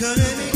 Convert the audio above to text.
couldn't